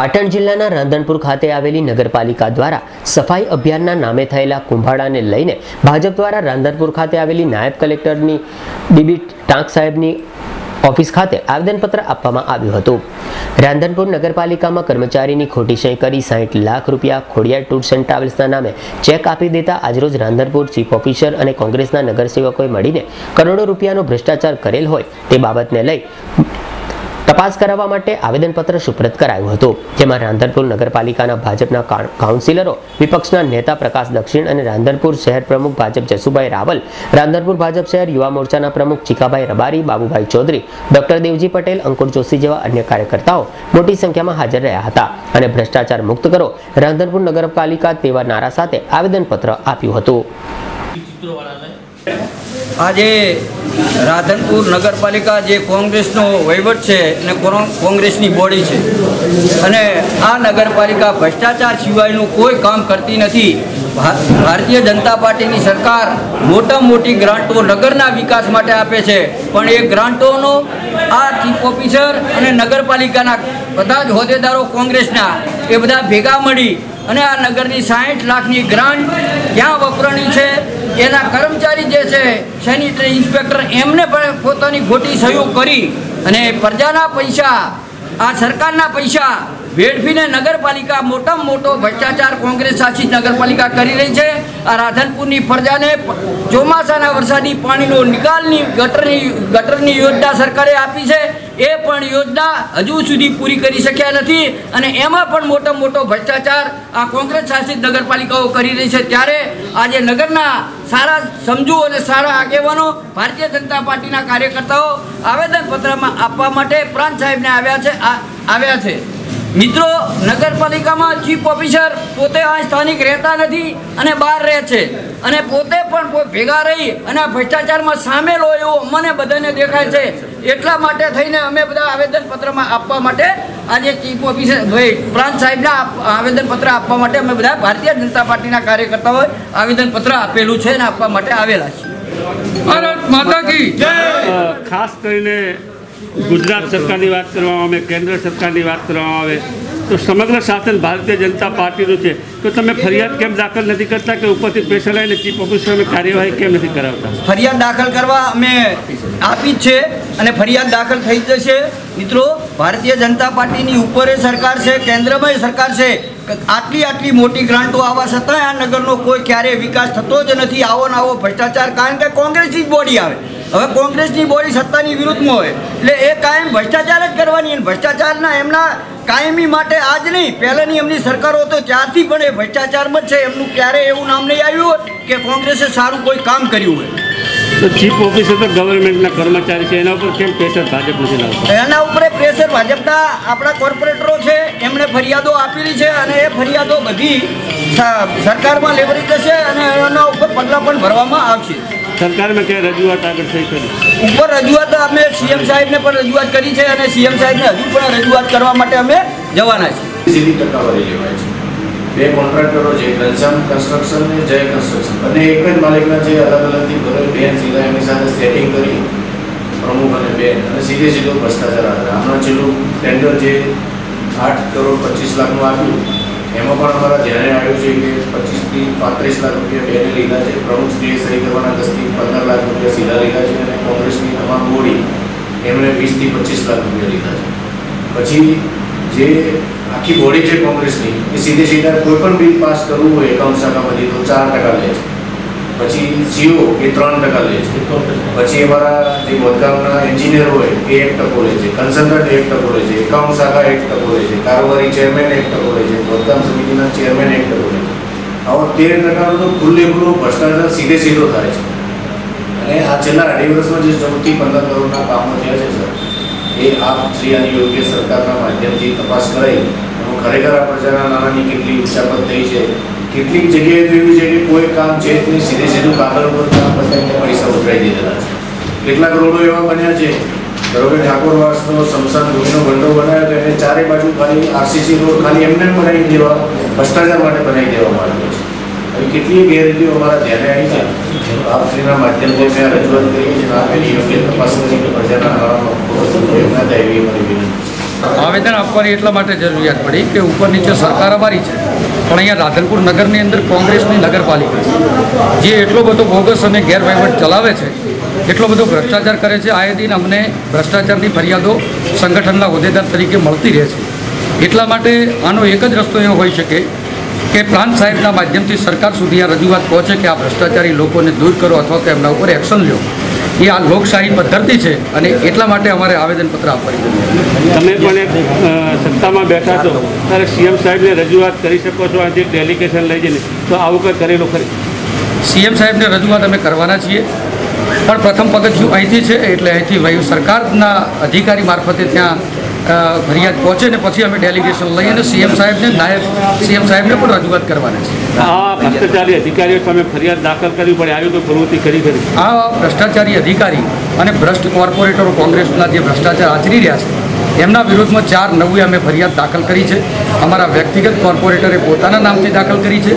પાટણ જિલ્લાના રાંધનપુર ખાતે આવેલી નગરપાલિકા દ્વારા સફાઈ અભિયાનના નામે થયેલા કુંભાડાને લઈને ભાજપ દ્વારા રાંધનપુર ખાતે આવેલી નાયબ કલેક્ટરની ડીબી ટાંક સાહેબની ઓફિસ ખાતે આવેદનપત્ર આપવામાં આવ્યું હતું. રાંધનપુર નગરપાલિકામાં કર્મચારીની ખોટી સહી કરી સાઠ લાખ રૂપિયા ખોડિયાર ટૂર્સ એન્ડ ટ્રાવેલ્સના નામે ચેક આપી દેતા આજરોજ રાંધનપુર ચીફ ઓફિસર અને કોંગ્રેસના નગરસેવકોએ મળીને કરોડો રૂપિયાનો ભ્રષ્ટાચાર કરેલ હોય તે બાબતને લઈ તપાસ કરાવવા માટે આવેદનપત્ર સુપ્રત કરાયું હતું, જેમાં રાંધનપુર નગરપાલિકાના ભાજપના કાઉન્સિલરો, વિપક્ષના નેતા પ્રકાશ દક્ષિણ અને રાંધનપુર શહેર પ્રમુખ ભાજપ જસુભાઈ રાવલ, રાંધનપુર ભાજપ શહેર યુવા મોરચાના પ્રમુખ ચીકાભાઈ રબારી, બાબુભાઈ ચૌધરી, ડોક્ટર દેવજી પટેલ, અંકુર જોશી જેવા અન્ય કાર્યકર્તાઓ મોટી સંખ્યામાં હાજર રહ્યા હતા અને ભ્રષ્ટાચાર મુક્ત કરો રાંધનપુર નગરપાલિકા તેવા નારા સાથે આવેદનપત્ર આપ્યું હતું. આજે રાધનપુર નગરપાલિકા જે કોંગ્રેસનો વહીવટ છે અને કોંગ્રેસની બોડી છે. અને આ નગરપાલિકા ભ્રષ્ટાચાર સિવાયનું કોઈ કામ કરતી નથી. ભારતીય જનતા પાર્ટીની સરકાર મોટા મોટી ગ્રાન્ટો નગરના વિકાસ માટે આપે છે. પણ એ ગ્રાન્ટોનો આ ચીફ ઓફિસર અને નગરપાલિકાના બધા જ હોદ્દેદારો કોંગ્રેસના એ બધા ભેગા મળી અને આ નગરની સાઠ લાખની ગ્રાન્ટ ક્યાં વપરાણી છે? એના કર્મચારી જે છે સેનિટરી ઇન્સ્પેક્ટર એમને પણ પોતાની ખોટી સહયોગ કરી અને પ્રજાના પૈસા, આ સરકારના પૈસા વેડફીને નગરપાલિકા મોટામાં મોટો ભ્રષ્ટાચાર કોંગ્રેસ શાસિત નગરપાલિકા કરી રહી છે. આ રાધનપુરની પ્રજાને ચોમાસાના વરસાદી પાણીનો નિકાલની ગટરની ગટરની યોજના સરકારે આપી છે. એ પણ યોજના હજુ સુધી પૂરી કરી શક્યા નથી અને એમાં પણ મોટો મોટો ભ્રષ્ટાચાર આ કોંગ્રેસ શાસિત નગરપાલિકાઓ કરી રહી છે. ત્યારે આજે નગરના સારા સમજુ અને સારા આગેવાનો ભારતીય જનતા પાર્ટીના કાર્યકર્તાઓ આવેદનપત્રમાં આપવા માટે પ્રાંત સાહેબને આવ્યા છે આવ્યા છે. મિત્રો, નગરપાલિકામાં ચીફ ઓફિસર પોતે આ સ્થાનિક રહેતા નથી અને બહાર રહે છે. અને પોતે પણ કોઈ ભેગા રહી અને ભ્રષ્ટાચારમાં સામેલ હોય એવું અમને બધાને દેખાય છે. એટલા માટે થઈને અમે બધા આવેદનપત્રમાં આપવા માટે આજે ચીફ ઓફિસ ભાઈ પ્રાંત સાહેબના આવેદનપત્ર આપવા માટે અમે બધા ભારતીય જનતા પાર્ટીના કાર્યકર્તાઓએ આવેદનપત્ર આપેલું છે અને આપવા માટે આવેલા છે ભારત માતા કી ખાસ કરીને ગુજરાત સરકારની વાત કરવામાં આવે કેન્દ્ર સરકારની વાત કરવામાં આવે તો સમગ્ર શાસન ભારતીય જનતા પાર્ટીનું છે. તો તમે ફરિયાદ કેમ દાખલ નથી કરતા કે ઉપરથી પ્રેશર આવીને ચીફ ઓફિસરને કાર્યવાહી કેમ નથી કરાવતા? ફરિયાદ દાખલ કરવા અમે આપી જ છે અને ફરિયાદ દાખલ થઈ જશે. મિત્રો, ભારતીય જનતા પાર્ટીની ઉપરે સરકાર છે કેન્દ્રમાં સરકાર છે. આટલી આટલી મોટી ગ્રાન્ટો આવવા છતાંય આ નગરનો કોઈ ક્યારેય વિકાસ થતો જ નથી. આવો ને આવો ભ્રષ્ટાચાર. કારણ કે કોંગ્રેસની જ બોડી આવે. હવે કોંગ્રેસની બોડી સત્તાની વિરુદ્ધમાં હોય. એટલે એ કાયમ ભ્રષ્ટાચાર જ કરવાની અને ભ્રષ્ટાચારના એમના કાયમી માટે આજ નહીં પહેલાંની એમની સરકારો તો ત્યારથી પણ એ ભ્રષ્ટાચારમાં જ છે. એમનું ક્યારેય એવું નામ નહીં આવ્યું હોય કે કોંગ્રેસે સારું કોઈ કામ કર્યું હોય. તો ચીફ ઓફિસર તો ગવર્મેન્ટના કર્મચારી છે. એના ઉપર કેમ પ્રેશર ભાજપ નથી લાવતા? એના ઉપર પ્રેશર ભાજપના આપણા કોર્પોરેટરો છે. એમણે ફરિયાદો આપેલી છે અને એ ફરિયાદો બધી સરકારમાં લેવરી જશે અને એના ઉપર પગલાં પણ ભરવામાં આવશે. સરકારમાં ક્યાંય રજૂઆત આગળ થઈ કરી? ઉપર રજૂઆત અમે સીએમ સાહેબને પણ રજૂઆત કરી છે અને સીએમ સાહેબને હજુ પણ રજૂઆત કરવા માટે અમે જવાના છીએ. સીધી ટકાવારી લેવાય છે. બે કોન્ટ્રાક્ટરો છે ઘનશ્યામ કન્સ્ટ્રક્શન ને જય કન્સ્ટ્રક્શન બંને એક જ માલિકના છે અલગ અલગથી ભરેલ બેન સીધા એમની સાથે સેટિંગ કરી પ્રમુખ અને બેન અને સીધે સીધો ભ્રષ્ટાચાર આવ્યો હમણાં છેલ્લું ટેન્ડર જે આઠ કરોડ પચીસ લાખનું આપ્યું એમાં પણ અમારા ધ્યાને આવ્યું છે પાંત્રીસ લાખ રૂપિયા બેને લીધા છે. પ્રમુખ શ્રીએ સહી કરવાના દસથી પંદર લાખ રૂપિયા સીધા લીધા છે અને કોંગ્રેસની તમામ બોડી એમણે વીસથી પચીસ લાખ રૂપિયા લીધા છે. પછી જે આખી બોડી છે કોંગ્રેસની, એ સીધે સીધા કોઈ પણ બિલ પાસ કરવું હોય એકાઉન્ટ શાખામાંથી તો ચાર ટકા લે છે. પછી સીઓ એ ત્રણ ટકા લે છે. પછી અમારા જે મતગામના એન્જિનિયર હોય એ એક ટકો લે છે. કન્સલ્ટન્ટ એક ટકો લે છે. એકાઉન્ટ શાખા એક ટકો લે છે. કારોબારી ચેરમેન એક ટકો લે છે. મતદાન સમિતિના ચેરમેન એક ટકો લે છે. આવો તેર ટકાનો તો ખુલ્લે ખુલ્લો ભ્રષ્ટાચાર સીધે સીધો થાય છે. અને આ છેલ્લા અઢી વર્ષમાં જે ચૌદથી પંદર કરોડના કામો થયા છે, સર, એ આપ શ્રી અને યોગ્ય સરકારના માધ્યમથી તપાસ કરાઈ. ખરેખર આ પ્રજાના નાણાંની કેટલી ઉચ્ચાપત થઈ છે, કેટલીક જગ્યાએ તો એવી છે કે કોઈ કામ છે જ નહીં, સીધે સીધું કાગળ ઉપર કામ બતાવીને પૈસા ઉતરાઈ દીધેલા છે. કેટલાક રોડો એવા બન્યા છે ધારો કે ઠાકોરવાસનો સમસાન ભૂમિનો ભંડો બનાવ્યો તો એને ચારે બાજુ ખાલી આરસીસી રોડ ખાલી એમને બનાવી દેવા, ભ્રષ્ટાચાર માટે બનાવી દેવામાં આવ્યો છે. આવી કેટલીય ગેરરીતિઓ અમારા ધ્યાને આવી છે. આપશ્રીના માધ્યમથી મેં રજૂઆત કરી છે આપેલી યોગ્ય તપાસ કરી પ્રજાના નાણાંનો ખોટો ઉપયોગ ના થાય એવી અમારી વિનંતી આવેદન આપવાની એટલા માટે જરૂરિયાત પડી કે ઉપર નીચે સરકાર અમારી છે. પણ અહીંયા રાધનપુર નગરની અંદર કોંગ્રેસની નગરપાલિકા છે. જે એટલો બધો બોગસ અને ગેરવહીવટ ચલાવે છે એટલો બધો ભ્રષ્ટાચાર કરે છે આએ દિન અમને ભ્રષ્ટાચારની ફરિયાદો સંગઠનના હોદ્દેદાર તરીકે મળતી રહે છે. એટલા માટે આનો એક જ રસ્તો એવો હોઈ શકે કે પ્રાંત સાહેબના માધ્યમથી સરકાર સુધી આ રજૂઆત પહોંચે કે આ ભ્રષ્ટાચારી લોકોને દૂર કરો અથવા તો એમના ઉપર એક્શન લો. એ આ લોકશાહી પદ્ધતિ છે અને એટલા માટે અમારે આવેદનપત્ર આપવાની તમે પણ એક સત્તામાં બેઠા છો ત્યારે સીએમ સાહેબને રજૂઆત કરી શકો છો આજે ડેલિગેશન લઈ જઈને. તો આવું કંઈ કરેલું ખરી? સીએમ સાહેબને રજૂઆત અમે કરવાના છીએ. પણ પ્રથમ પગથિયું અહીંથી છે એટલે અહીંથી વહી સરકારના અધિકારી મારફતે ત્યાં ફરિયાદ પહોંચે ને પછી અમે ડેલિગેશન લઈ અને સીએમ સાહેબને નાયબ સીએમ સાહેબને પણ રજૂઆત કરવાની છે. આ ભ્રષ્ટાચારી અધિકારીઓ સામે ફરિયાદ દાખલ કરવી પડે આવી કોઈ પ્રવૃત્તિ કરી ખરી આ ભ્રષ્ટાચારી અધિકારી અને ભ્રષ્ટ કોર્પોરેટરો કોંગ્રેસના જે ભ્રષ્ટાચાર આચરી રહ્યા છે એમના વિરોધમાં ચાર નવી અમે ફરિયાદ દાખલ કરી છે અમારા વ્યક્તિગત કોર્પોરેટરે પોતાના નામથી દાખલ કરી છે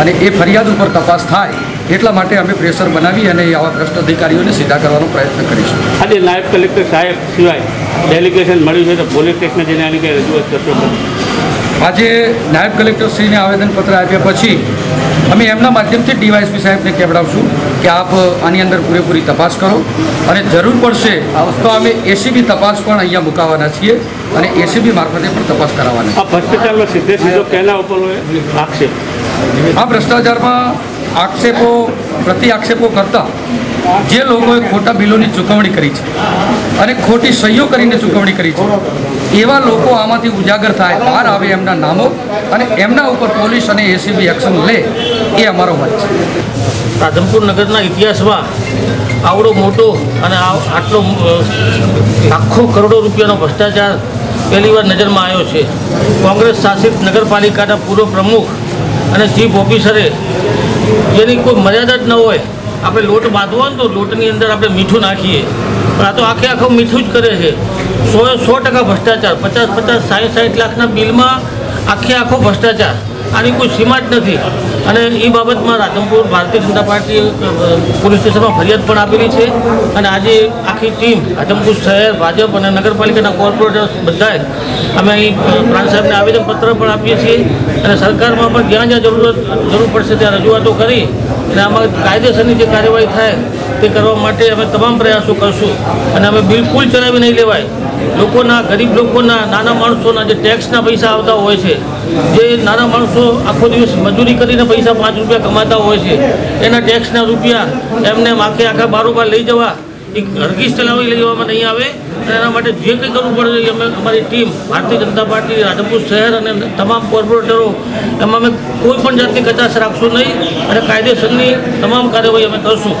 અને એ ફરિયાદ ઉપર તપાસ થાય એટલા માટે અમે પ્રેશર બનાવી અને આવા ભ્રષ્ટ અધિકારીઓને સીધા કરવાનો પ્રયત્ન કરીશું આજે નાયબ કલેક્ટર સાહેબ સિવાય ડેલિગેશન મળ્યું છે તો પોલીસ સ્ટેશને જઈને આની કંઈ રજૂઆત કરશો? આજે નાયબ કલેક્ટરશ્રીને આવેદનપત્ર આપ્યા પછી અમે એમના માધ્યમથી ડીવાયએસપી સાહેબને કહેવડાવશું કે આપ આની અંદર પૂરેપૂરી તપાસ કરો અને જરૂર પડશે તો અમે એસીબી તપાસ પણ અહીંયા મુકાવવાના છીએ અને એસીબી મારફતે પણ તપાસ કરાવવાના આ ભ્રષ્ટાચારમાં સીધે સીધો કેના ઉપર આક્ષેપ? આ ભ્રષ્ટાચારમાં આક્ષેપો પ્રતિ આક્ષેપો કરતા જે લોકોએ ખોટા બિલોની ચૂકવણી કરી છે અને ખોટી સહીઓ કરીને ચૂકવણી કરી છે એવા લોકો આમાંથી ઉજાગર થાય બહાર આવે એમના નામો અને એમના ઉપર પોલીસ અને એસીબી એક્શન લે એ અમારો મત છે. રાધનપુર નગરના ઇતિહાસમાં આવડો મોટો અને આટલો લાખો કરોડો રૂપિયાનો ભ્રષ્ટાચાર પહેલી વાર નજરમાં આવ્યો છે. કોંગ્રેસ શાસિત નગરપાલિકાના પૂર્વ પ્રમુખ અને ચીફ ઓફિસરે જેની કોઈ મર્યાદા જ ન હોય, આપણે લોટ બાંધવો ને તો લોટની અંદર આપણે મીઠું નાખીએ. પણ આ તો આખે આખો મીઠું જ કરે છે. સો સો ટકા ભ્રષ્ટાચાર, પચાસ પચાસ સાઠ સાઠ લાખના બિલમાં આખે આખો ભ્રષ્ટાચાર. આની કોઈ સીમા જ નથી. અને એ બાબતમાં રાધનપુર ભારતીય જનતા પાર્ટીએ પોલીસ સ્ટેશનમાં ફરિયાદ પણ આપેલી છે અને આજે આખી ટીમ રાધનપુર શહેર, ભાજપ અને નગરપાલિકાના કોર્પોરેટર્સ બધાએ અમે અહીં પ્રાંત સાહેબને આવેદનપત્ર પણ આપીએ છીએ અને સરકારમાં પણ જ્યાં જ્યાં જરૂરત, જરૂર પડશે ત્યાં રજૂઆતો કરી અને આમાં કાયદેસરની જે કાર્યવાહી થાય તે કરવા માટે અમે તમામ પ્રયાસો કરશું અને અમે બિલકુલ ચલાવી નહીં લેવાય. લોકોના, ગરીબ લોકોના, નાના માણસોના જે ટેક્સના પૈસા આવતા હોય છે, જે નાના માણસો આખો દિવસ મજૂરી કરીને પૈસા પાંચ રૂપિયા કમાતા હોય છે, એના ટેક્સના રૂપિયા એમને આખે આખા બારોબાર લઈ જવા એક હરગીજ ચલાવી લઈ જવામાં નહીં આવે એના માટે જે કંઈ કરવું પડે અમે, અમારી ટીમ ભારતીય જનતા પાર્ટી, રાધનપુર શહેર અને તમામ કોર્પોરેટરો એમાં અમે કોઈ પણ જાતની કચાશ રાખશું નહીં, અને કાયદેસરની તમામ કાર્યવાહી અમે કરશું.